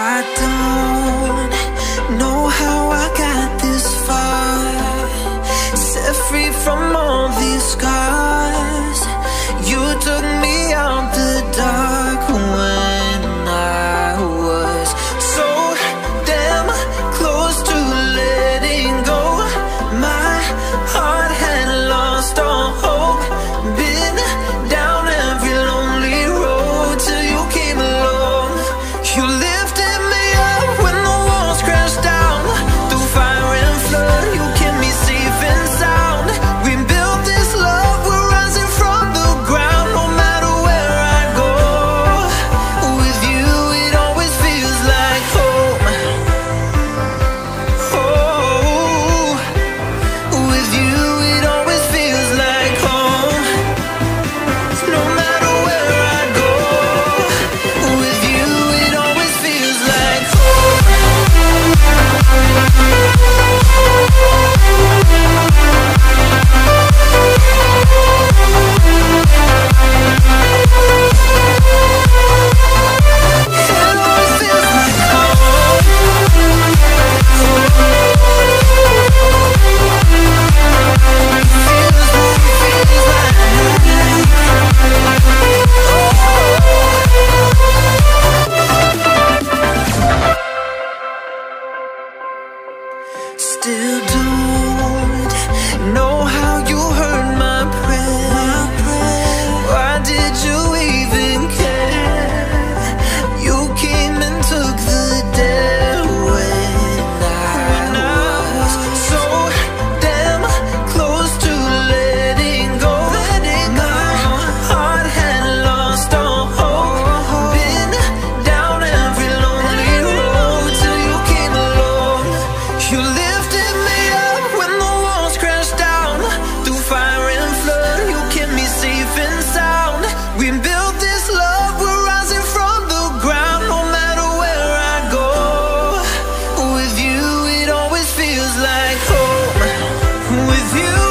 I don't know Still doomed. No. you.